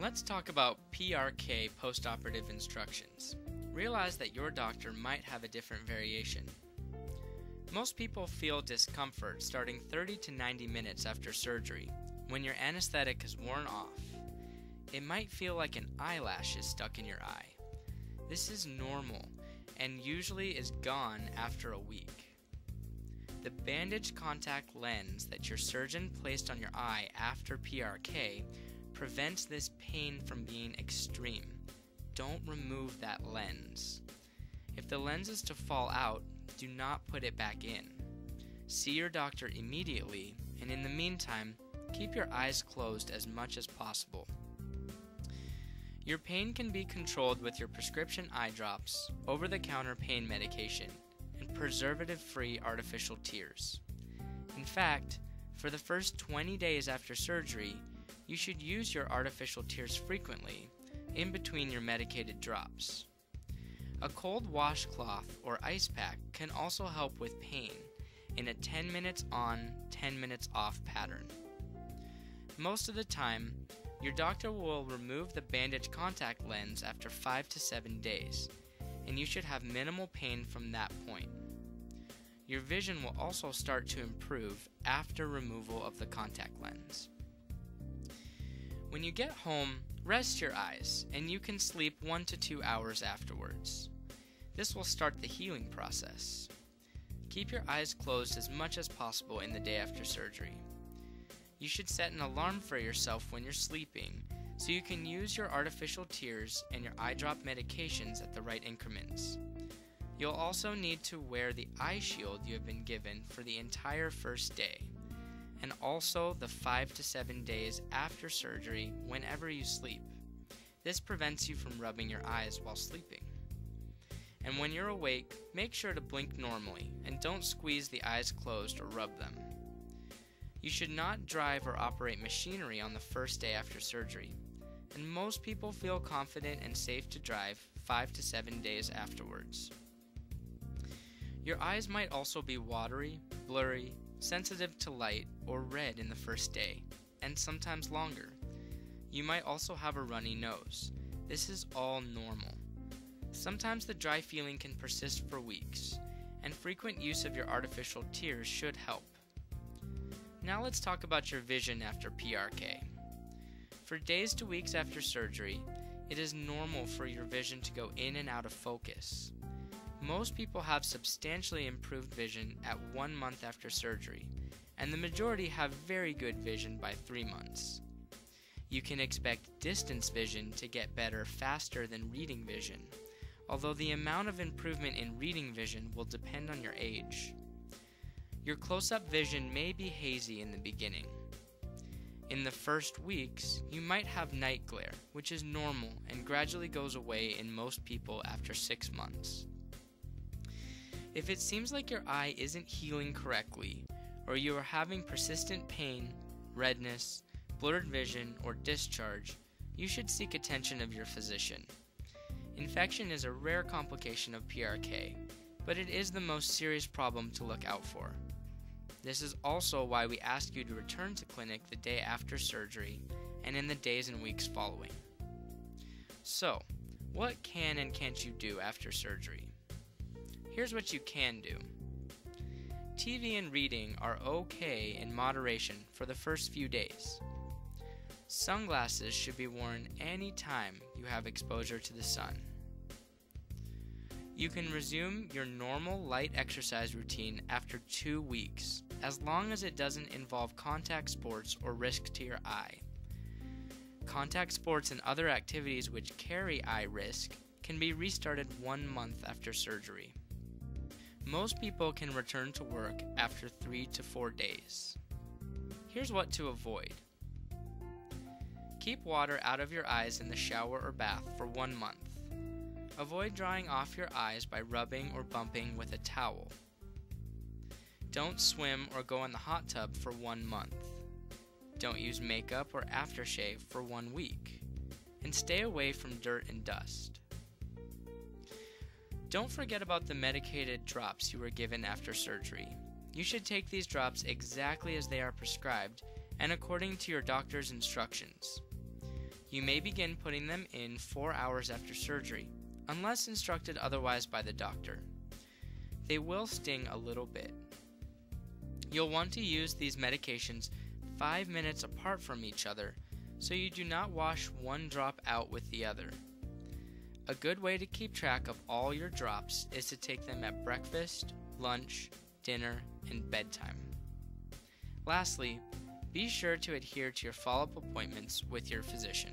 Let's talk about PRK postoperative instructions. Realize that your doctor might have a different variation. Most people feel discomfort starting 30 to 90 minutes after surgery when your anesthetic is worn off. It might feel like an eyelash is stuck in your eye. This is normal and usually is gone after a week. The bandage contact lens that your surgeon placed on your eye after PRK prevents this pain from being extreme. Don't remove that lens. If the lens is to fall out, do not put it back in. See your doctor immediately, and in the meantime, keep your eyes closed as much as possible. Your pain can be controlled with your prescription eye drops, over the counter pain medication, and preservative free artificial tears. In fact, for the first 20 days after surgery, you should use your artificial tears frequently, in between your medicated drops. A cold washcloth or ice pack can also help with pain in a 10 minutes on, 10 minutes off pattern. Most of the time, your doctor will remove the bandage contact lens after 5 to 7 days, and you should have minimal pain from that point. Your vision will also start to improve after removal of the contact lens. When you get home, rest your eyes, and you can sleep 1 to 2 hours afterwards. This will start the healing process. Keep your eyes closed as much as possible in the day after surgery. You should set an alarm for yourself when you're sleeping so you can use your artificial tears and your eye drop medications at the right increments. You'll also need to wear the eye shield you have been given for the entire first day and also the 5 to 7 days after surgery whenever you sleep. This prevents you from rubbing your eyes while sleeping. And when you're awake, make sure to blink normally and don't squeeze the eyes closed or rub them. You should not drive or operate machinery on the first day after surgery, and most people feel confident and safe to drive 5 to 7 days afterwards. Your eyes might also be watery, blurry, sensitive to light, or red in the first day, and sometimes longer. You might also have a runny nose. This is all normal. Sometimes the dry feeling can persist for weeks, and frequent use of your artificial tears should help. Now let's talk about your vision after PRK. For days to weeks after surgery, it is normal for your vision to go in and out of focus. Most people have substantially improved vision at one month after surgery, and the majority have very good vision by three months. You can expect distance vision to get better faster than reading vision, although the amount of improvement in reading vision will depend on your age. Your close up vision may be hazy in the beginning. In the first weeks, you might have night glare, which is normal and gradually goes away in most people after six months. If it seems like your eye isn't healing correctly, or you are having persistent pain, redness, blurred vision, or discharge, you should seek attention of your physician. Infection is a rare complication of PRK, but it is the most serious problem to look out for. This is also why we ask you to return to clinic the day after surgery and in the days and weeks following. So, what can and can't you do after surgery? Here's what you can do. TV and reading are okay in moderation for the first few days. Sunglasses should be worn anytime you have exposure to the sun. You can resume your normal light exercise routine after two weeks, as long as it doesn't involve contact sports or risk to your eye. Contact sports and other activities which carry eye risk can be restarted one month after surgery. Most people can return to work after 3 to 4 days. Here's what to avoid. Keep water out of your eyes in the shower or bath for one month. Avoid drying off your eyes by rubbing or bumping with a towel. Don't swim or go in the hot tub for one month. Don't use makeup or aftershave for one week. And stay away from dirt and dust. Don't forget about the medicated drops you were given after surgery. You should take these drops exactly as they are prescribed and according to your doctor's instructions. You may begin putting them in 4 hours after surgery, unless instructed otherwise by the doctor. They will sting a little bit. You'll want to use these medications 5 minutes apart from each other so you do not wash one drop out with the other. A good way to keep track of all your drops is to take them at breakfast, lunch, dinner, and bedtime. Lastly, be sure to adhere to your follow up appointments with your physician.